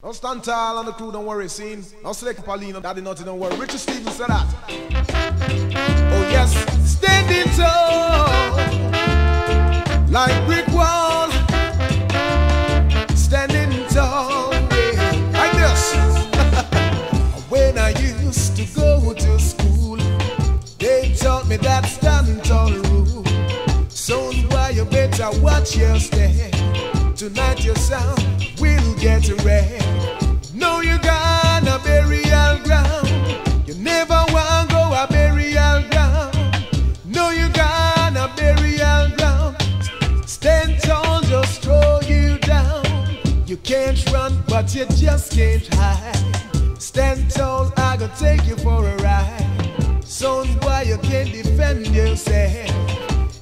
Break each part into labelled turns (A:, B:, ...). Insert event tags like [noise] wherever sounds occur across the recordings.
A: Don't stand tall on the crew, don't worry, scene. Don't select Paulino, daddy nothing, don't worry. Richie Stephens said that. Oh yes, standing tall, like brick wall. Standing tall, yeah, like this. [laughs] when I used to go to school, they taught me that stand tall rule. So why you better watch your step. Tonight your sound will get red. You can't run, but you just can't hide. Stand tall, I gonna take you for a ride. Son, why you can't defend yourself,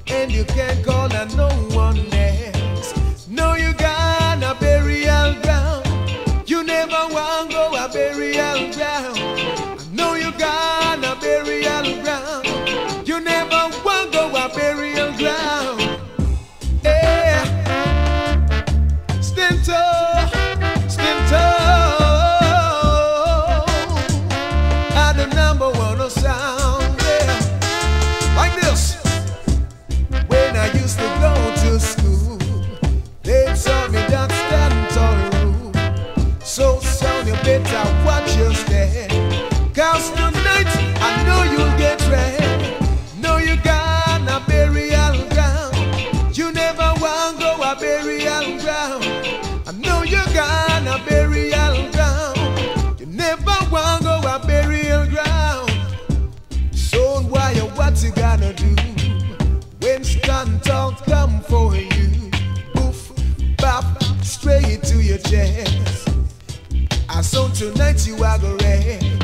A: and you can't call on no one else. No, you got a burial ground. You never wanna go a burial ground. Son, you better watch your step. Cause tonight I know you'll get ready. No, you got a burial ground. You never want go a burial ground. I know you got a burial ground. You never want go a burial ground. So why you what you gonna do when stand tall come for you? Boof, bop, straight to your chest. So tonight you are gonna